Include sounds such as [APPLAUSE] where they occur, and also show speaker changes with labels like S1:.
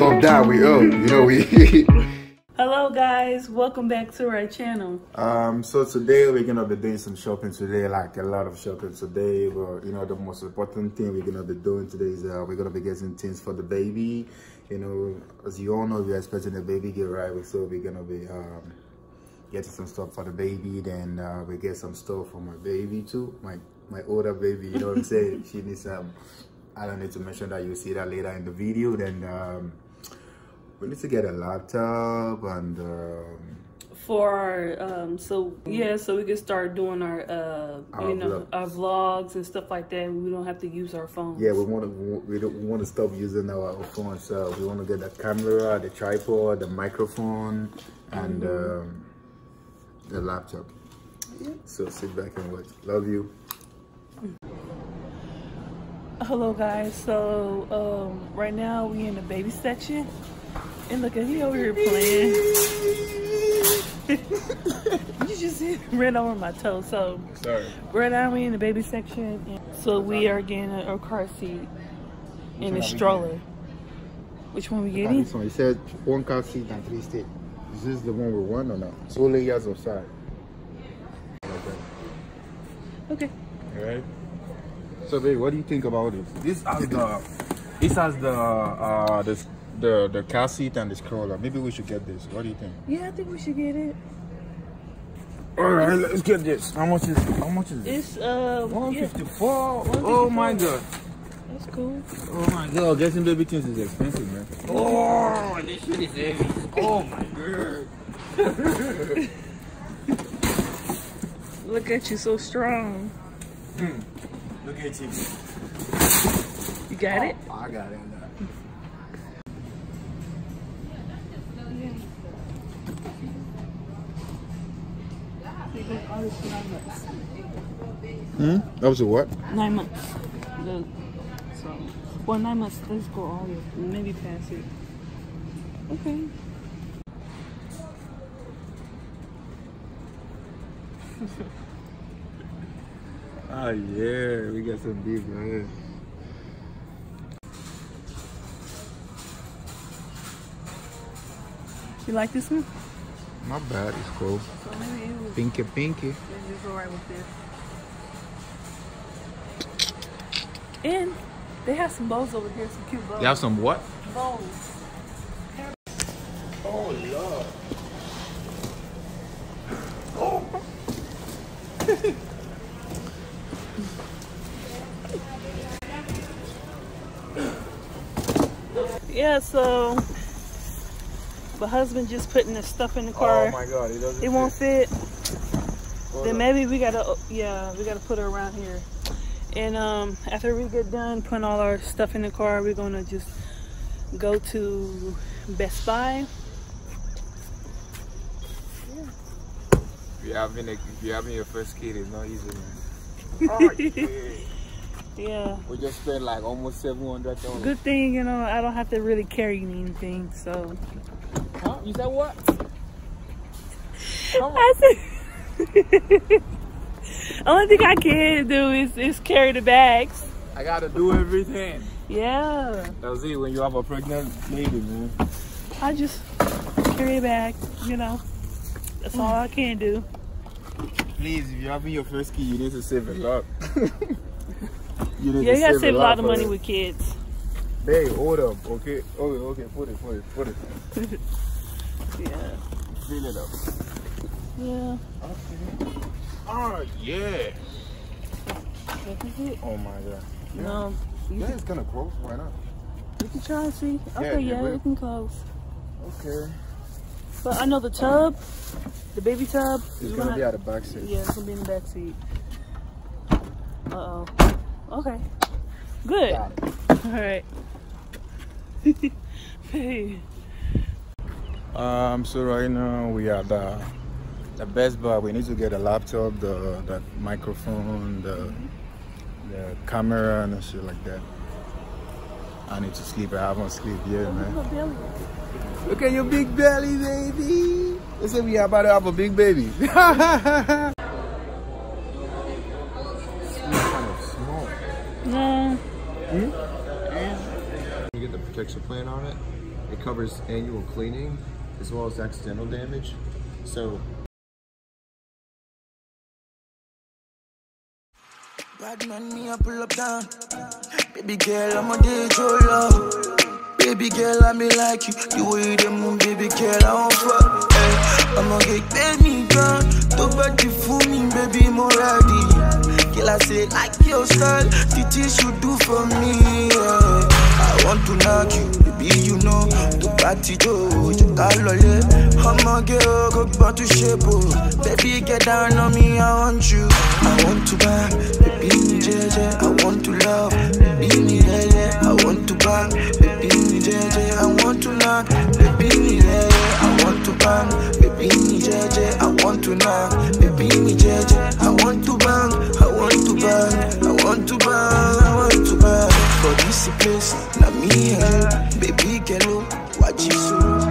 S1: we? oh, you know we. [LAUGHS]
S2: Hello guys, welcome back to our channel.
S1: um, so today we're gonna be doing some shopping today, like a lot of shopping today. But you know, the most important thing we're gonna be doing today is uh, we're gonna be getting things for the baby. You know, as you all know, we're expecting a baby get right, so we're gonna be um, getting some stuff for the baby. Then uh, we get some stuff for my baby too, my my older baby. You know what I'm saying? [LAUGHS] she needs some. I don't need to mention that. You'll see that later in the video. Then. Um, we need to get a laptop and um,
S2: For our, um, so yeah, so we can start doing our, uh,
S1: Our
S2: you know,
S1: vlogs.
S2: our vlogs and stuff like that. We don't have to use our phones.
S1: yeah we want to we, don't, want to stop using our phone so we want to get the camera the tripod the microphone and um, the laptop. So sit back and watch. Love you.
S2: Hello guys, so um, right now we in the baby section, and look at he over here playing. [LAUGHS] you just ran over my toe. So
S1: sorry
S2: right now we in the baby section, and so we are getting a, a car seat
S1: one
S2: and a stroller. Which one we getting?
S1: this one it said one car seat and three seat is this the one we want or not two layers of side okay
S2: Okay.
S1: all right so babe what do you think about this this has the this has the uh this the the car seat and the stroller maybe we should get this. What do you think?
S2: Yeah, I think we should get it.
S1: all right let's get this. How much is how much is this
S2: It's uh, yeah,
S1: 154 oh my god.
S2: That's cool.
S1: oh my god getting baby things is expensive man. Oh this shit is heavy. Oh my god. [LAUGHS]
S2: Look at you, so strong.
S1: look at you.
S2: You got it.
S1: i got it Hmm? That was a what?
S2: Nine months. The, so, well, nine months. Let's go all the way. Maybe past it. Okay.
S1: Oh [LAUGHS] yeah, we got some beef right here.
S2: You like this one?
S1: Not bad, it's cool.
S2: So maybe it was.
S1: Pinky pinky.
S2: Let's just with this. And they have some bows over here, some cute bows.
S1: You have some what?
S2: bows.
S1: Oh lord. [LAUGHS]
S2: Yeah, so my husband just putting the stuff in the car.
S1: Oh my god, it doesn't
S2: it won't fit.
S1: Hold
S2: then
S1: up.
S2: maybe we gotta, yeah, we gotta put her around here. And um, after we get done putting all our stuff in the car, we're gonna just go to Best Buy.
S1: If you're having a, if you're having your first kid, it's not easy, man. Oh, [LAUGHS] yeah.
S2: Yeah,
S1: We just spent like almost seven hundred dollars.
S2: good thing you know I don't have to really carry anything. So
S1: Huh? You said what?
S2: I said, [LAUGHS] only thing I can do is is carry the bags.
S1: I gotta do everything.
S2: Yeah,
S1: That's it when you have a pregnant lady, man.
S2: I just carry a bag. You know, that's all I can do.
S1: Please, if you're having your first kid, you need to save a lot. [LAUGHS] you need
S2: Yeah,
S1: to
S2: you gotta save a lot of money
S1: it.
S2: with kids.
S1: Babe, hold up, okay? Okay, okay, put it, put it, put it. [LAUGHS]
S2: Yeah,
S1: Fill it up.
S2: yeah.
S1: Okay. Oh, yeah. Oh my god. Yeah.
S2: No,
S1: Yeah, it's gonna close. Why not?
S2: you can try and see. Okay,
S1: yeah,
S2: yeah,
S1: we-
S2: can close.
S1: Okay.
S2: But I know the tub, the baby tub.
S1: It's gonna be at the back seat.
S2: Yeah, it's gonna be in the back seat. Uh oh. Okay. Good. All right. hey.
S1: Um, so right now we are the the Best Buy. We need to get a laptop, the the microphone, the the camera and shit like that. I need to sleep. I haven't sleep yet, man.
S2: Look,
S1: at your big belly, baby. They say we are about to have a big baby. [LAUGHS] small.
S2: No.
S1: You get the protection plan on it?
S3: It covers annual cleaning as well as accidental damage. So
S4: Bad man, me I pull up down. Baby girl, I'm a day love. Baby girl, I me like you. The way move, baby girl, I want fuck. Hey, I'ma get baby gone. Don't bad you fool me, baby, more ready. Girl, I say like your style. The you do for me. Yeah. Want to knock you, baby, you know. The party do, you got lolly. I'ma get go back to shape. oh. Baby, get down on me, I want you. I want to bang, baby, me JJ. I want to love, baby, me lele. I want to bang, baby, me JJ. I want to knock, baby, me lele. I want to bang, baby, me JJ. I want to knock, baby, JJ. I want to bang, I want to bang, I want to bang, I want to bang. Na me and you, baby, girl, watch you so.